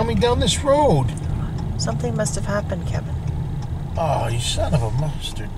coming down this road. Something must have happened, Kevin. Oh, you son of a mustard.